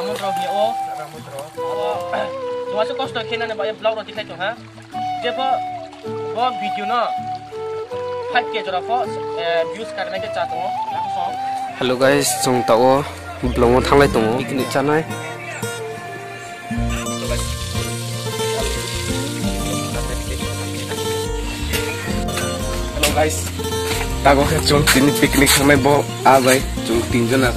rambut roh ya oh rambut roh oh cuma tuh kos terkena nih banyak blog roti kacau ha dia pak pak video na hai kayak jodoh pak views karena kita cari tuh Hello guys, song tau belum mau tanglay tuh, ikut channel. Guys, tak boleh cung tin piknik sama boh, ah guys, cung tinjau nak.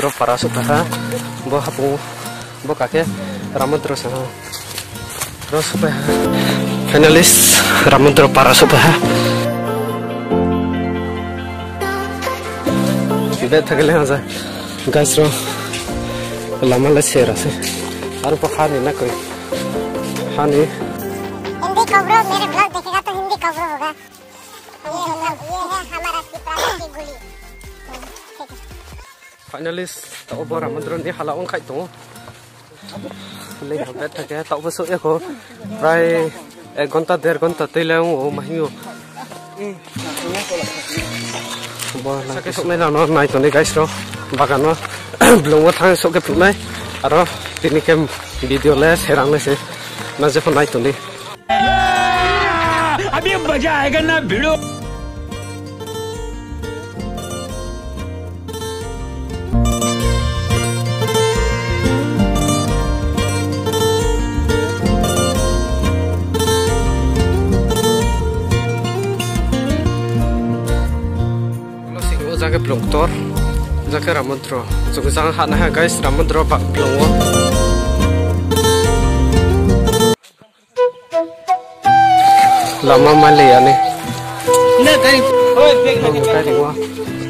समुद्र परासुतः बो पो बो काके रामद्रसः रसुपः फाइनलिस रामद्र परासुतः बिबे थगले आज से और पहाड़ ना कोई हाँ हिंदी होगा ये है हमारा सिपाही की finalist tau bora mandron ni halaung khai tu le hobe thake tau boso e ko prai ek ghonta der ghonta tele u mahiyo bora sake sok na no nai to ni guys ro bagan ma blong wa thang sok ke pu aro tini kem video le serang le se na je phon nai to ni अभी बजा आएगा ना भिड़ो sing o jaga blong tor jaga ramudro so ke jang hana ha guys. Ramudro ba blong o lama male ya ni ne kai oi beg na ke cái gì quá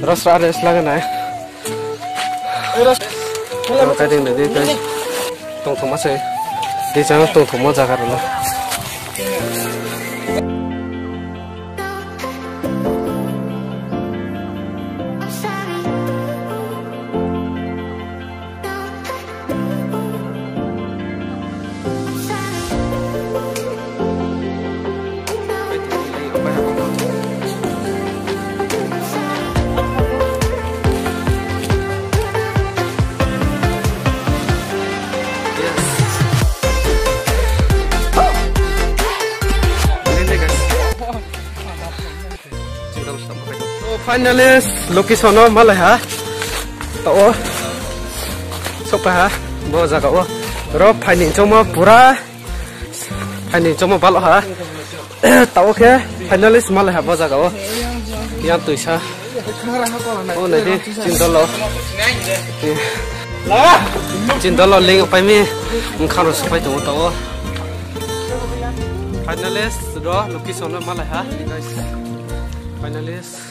ras ra res laga này cái gì này đi cái tông thoma se Finally, location nó mất lại hả? Tao sốp ha, Bỏ ra cậu Rồi phải nhìn cho mà pura Phải nhìn cho mà bắt ha, Tao ok. Finally, mất lại hả? Bỏ ra cậu Yang tùy sao? Ô này đi, chín đó lọ. Chín đó lọ lên bên, mi. Mình khăn rồi sắp phải tổng tao Finally, đó location nó mất lại hả? Finally,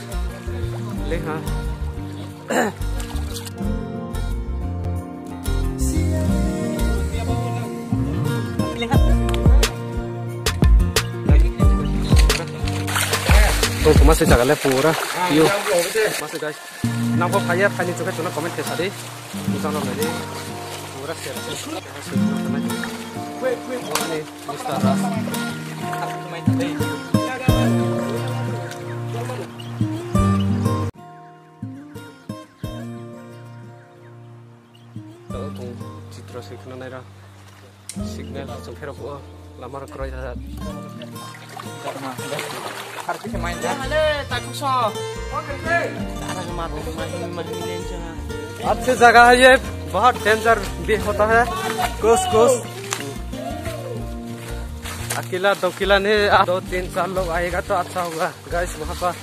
yêu mà sẽ đây nào có phải phải như chúng ta comment thế sao đi chúng ta nói đi phù ra sẽ là quê quê này Mr. Ras. Main tadi ro sikhna nai ra sikhna so phero po lamar kroi tha dharma har ki mai ja ale ta ku so ara ma to mai mai len cha अच्छी जगह है ये बहुत डेंजर भी होता है कुछ कुछ अकेला दो किला नहीं दो तीन चार लोग आएगा तो अच्छा होगा गैस वहाँ पर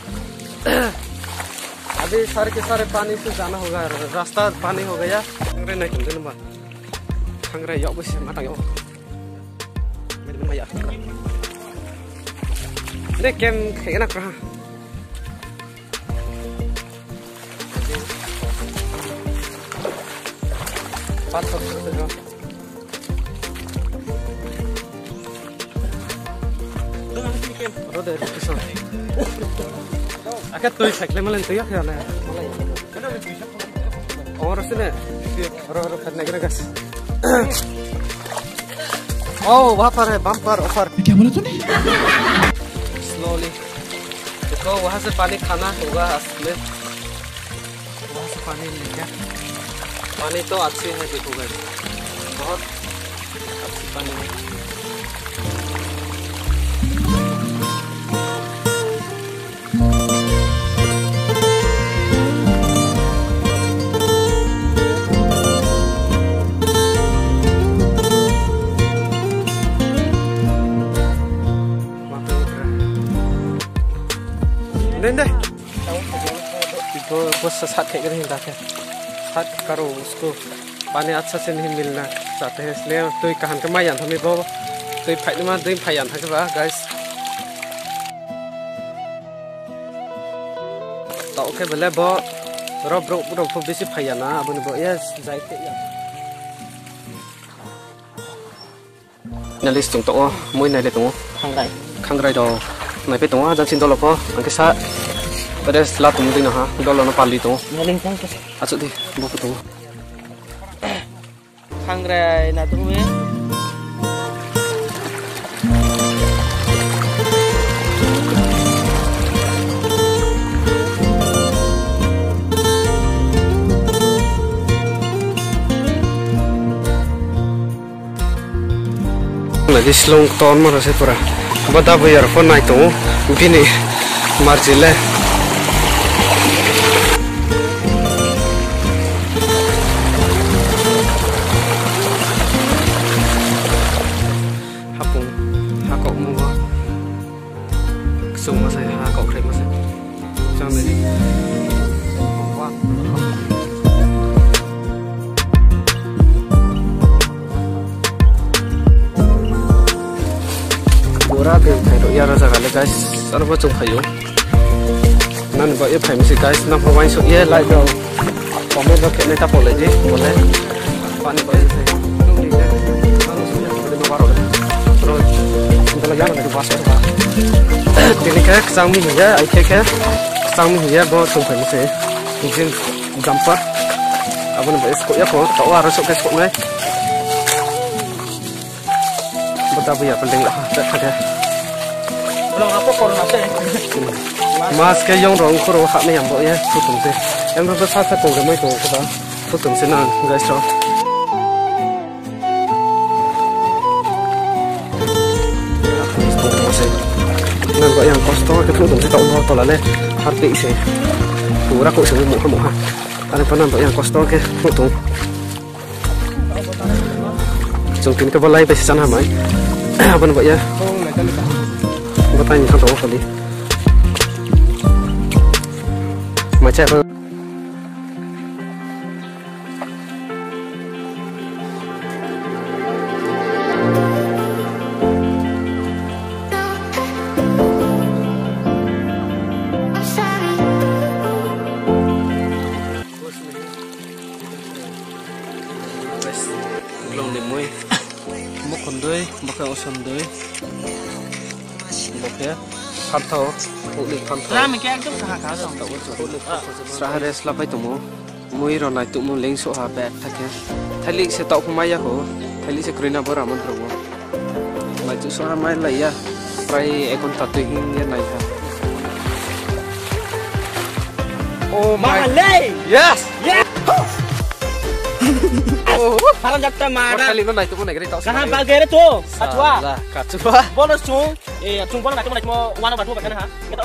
अभी सारे के सारे पानी से जाना होगा रास्ता पानी हो गया नहीं sangrai ya bos matang ya. Minum aja. Ini kan enak lah. Pasok terus Roder, pisang. Akat tuh isak lemalan tuh ya kayaknya. Orang sini, orang-orang kan negara gas. ओ वहाँ पर है बम्पर ऊपर क्या बोला तूने? स्लोली देखो वहाँ से पानी खाना होगा असली। वहाँ से पानी ले क्या पानी तो अच्छी है देखो भाई। बहुत अच्छी पानी है। है। नहीं नहीं वो वो साथ के नहीं जाते साथ करो उसको पानी अच्छा से नहीं मिलना चाहते हैं इसलिए तो कहान के मायान हमें वो तो फाइट में दो फायान था बा गाइस तो ओके बोले वो रब रब रब बेसी फायाना अब वो यस जाइते या Nalis tung to, muy nai le tung. hàng này Nai pe tonga jan sin do lo po ang ke sa beres la tum ding na ha do lo no pali nghe linh tăng cái achu di bu ku to hàng này là lagi silong ton mara sepura bada bayar pun naik tuh bini marjile pura thairo yara jaga le guys sarwa chung thaio nan ba e phaimi se guys na phawai ना ye like go comment ba kene ta pole je pole pani ba पानी तेरे बहुत सुन फैमिली से जिन अब इसको ये है mantap ya penting lah ada belum apa kalau masih mas cái giống rong khổ hạt này em bảo nhé. Phụ tùng thế em rất sát sát cùng cái mấy tùng cái đó phụ tùng thế nào guys cho nên gọi yang costo cái phụ tùng thế tổng thôi toàn là lên. Hạt bị sẽ phủ ra cội sử dụng một cái anh phải làm gọi yang costo cái phụ tùng. Dùng kính cái vali bây giờ sẵn hả mấy apa nampak ya? không tanya kan tahu kali. Macam apa? Long đêm muerte một con đuôi một cái osam đuôi một cái phan thầu ổn định phan thầu ra mình ăn cướp cả cả rồi. Ổn định ổn định sao hết là phải tụm mui rồi này tụm lên số hà bẹt thắc nhá thay lý sẽ tạo không may ya khổ thay lý sẽ cười nào bơ làm ăn rồi mà chú số hà mai lại à phải em còn tạt tụi hình này ha. Oh my! Yes! Parang marah. kali no nai tumu nai gari tok Kahan bagai itu, kacua. kacua Bonus cung, eh cung bonus itu mana cuma warna batu bagian ha. Kita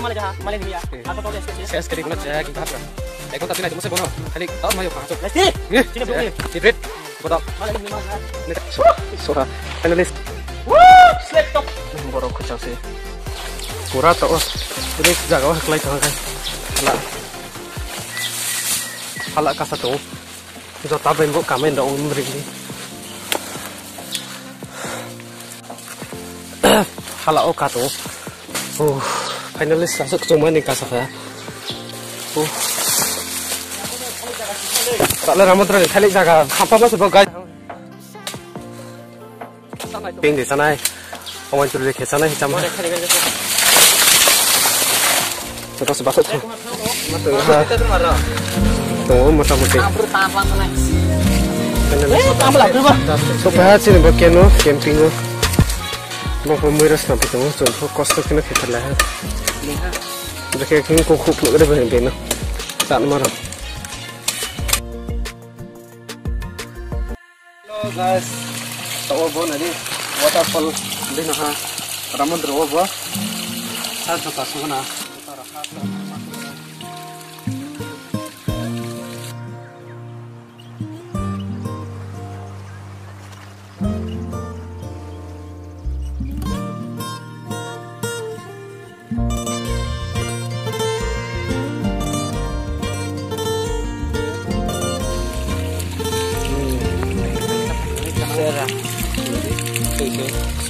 ni ya. Apa kau lihat sih? saya sekali guna cek kita apa ekon tatu nai tumu se bono kali mai yo kacua Lesti, Nih, sini bro ni. Idrit, bodak. Malah ni analis. Woo, slip top. Boro ko chang se. Pura to. Ini jaga wa klai tang kan. Hala. Hala ka sa to. Jo ta ben bo kamen do um ring ni. Hala o ka to. Oh, finalist sa sok cuma ni ka sa ya. Oh. Tak le ramot re, thali jaga. Apa masuk guys? ping de sanai awan churu de khesana hi cham choto se basat to mota moti so pa chini ba keno camping o mo ko muira sa pi to so ko kosto kena khetla ha Jika kini kau kup nak ada berhenti na, tak marah. Hello guys, tahu apa nanti waterfall di mana? Ramondro apa? Saya coba sana.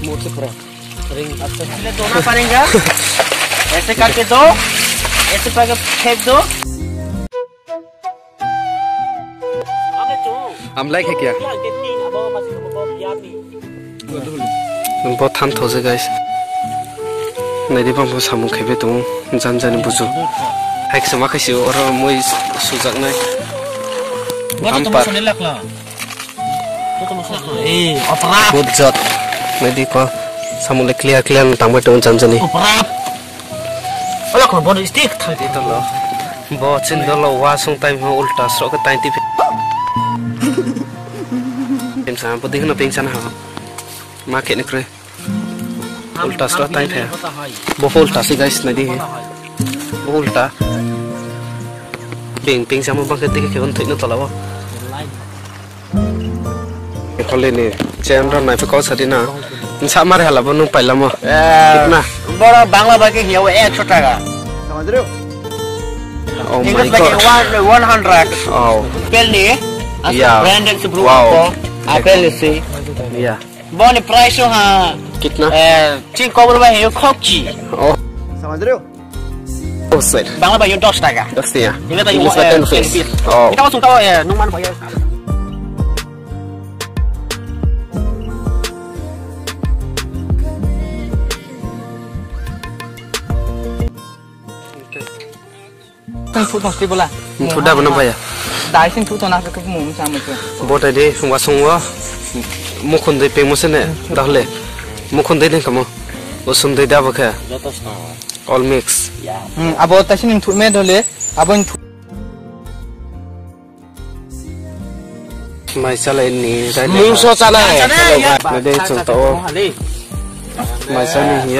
Smooth pura. Ring अच्छा पहले धोना पड़ेगा ऐसे करके दो ऐसे करके फेंक दो अबे जो हम लाइक है क्या क्या कितनी अब masih mau biar nih बहुत थान थोसे guys नायदि बांबो सामु खेबे दं जान जान बुजु हाइक समा खायसे अर मै सुजाकनाय Gua tuh Empat. mau senilak lah. Gua tuh mau senilak. Eh, operap, बुजत नायदि को सामु ले क्लियर क्लियर तांबे दं जान जानि operap. Olah kalau body stick thal दि तल ब छिन दल वा सं टाइम हो उल्टा स्ट्रोक ताइति पेम सा प देखन पें सा ना मा के निक्रे उल्टा स्ट्रोक टाइम है बहुत उल्टा से गाइस नायदि बहुत उल्टा पें पें सा म बंके देखे के उन थइनो तलावा खोले ने चैन र नाइफ को सदिना सा मारे हला बनु पाइला म कितना Bora Bangla bagi hiau ekstro taga. oh my English bagi god one one hundred. oh Pel ni, asal Yeah. branded sebelum Wow. apa? Apel ni sih. ya Bon price tu ha. कितना Eh, cing kau berapa hiau kokci. oh oh sir Bangla bagi dos taga. Dusty ya Ini tadi English eh, Latin ten face piece. oh Kita langsung tahu ya, numan Kan food mesti bola. sudah benar pak ya Dai sing tu tona ke mu sama tu. bot ade sungwa sungwa mukhun dei pe musene dahle mukhun dei den kamo usun dei da bakha Jotos no. all mix Hmm, abo tasi ning tu me dole, abo ning mai sala ni dai Mung so sana. na dei chung to mai sa ni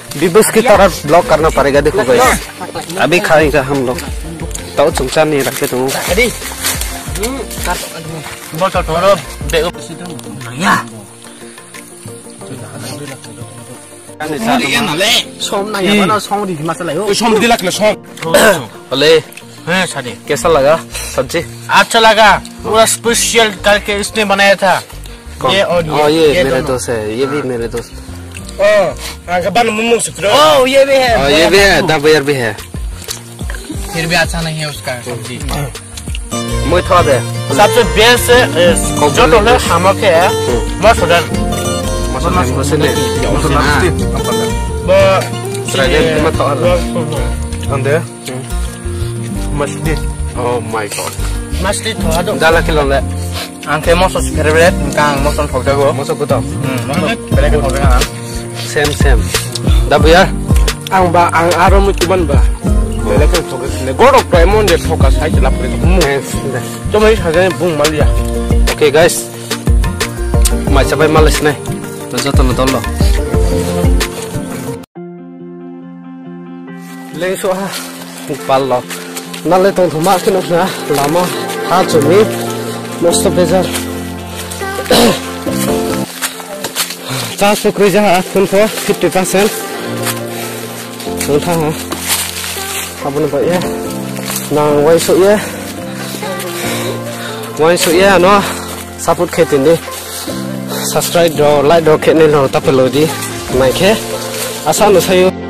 Bibas की तरफ़ ब्लॉक करना पड़ेगा देखो भाई। अभी खाएगा हम लोग। तो चमचा नहीं रखे तुम तो। हाँ, कैसा लगा सब्ज़ी? अच्छा लगा। पूरा स्पेशल करके इसने बनाया था। ये और ये, हाँ, ये मेरे दोस्त है ये भी मेरे दोस्त। ओ ये भी है हाँ, आ, ये भी है दब बेर भी है। फिर भी अच्छा नहीं है उसका सब्ज़ी। मुझे थोड़ा दे। सबसे बेस्ट जो हाँ। हाँ। oh तो है हमक है। मस्त होटल मस्त मस्त ने अंदर मछली। ओह माय गॉड मछली थोड़ा दो डाला खिलाने आँखें मस्त फेवरेट कांग मस्त थोड़ा को मस्त कुता हम्म मस्त पहले के थोड़ा same same debir ang ba ang araw mo tuman ba? Lele kan to ne gorok to emon de to ka sai la pore to mu to mai sa ne bung malia okay guys. Mai sampai males nih Betul betul betul loh lên số ha pal lo na na. Lama. Ha chumi. Most of bejar চাহ চকৰি যা আঠশ fifty percent আপুনি পাৰিয়ে নাই চকিয়ে মই চকিয়ে আন চাপত খেতি দি ছাবস্ক্ৰাইব লাইক খেতি লাপে লৈ দি নাইকে আশা নচায়ো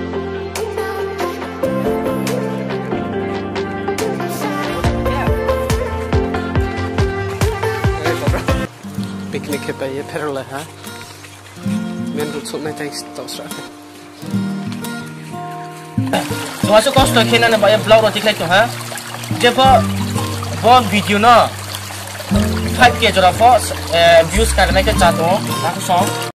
Semasa kau sudah kena nampak yang belau roti kaitu ha? Jepa bom video na 5k jora fo views karne ke chato aku song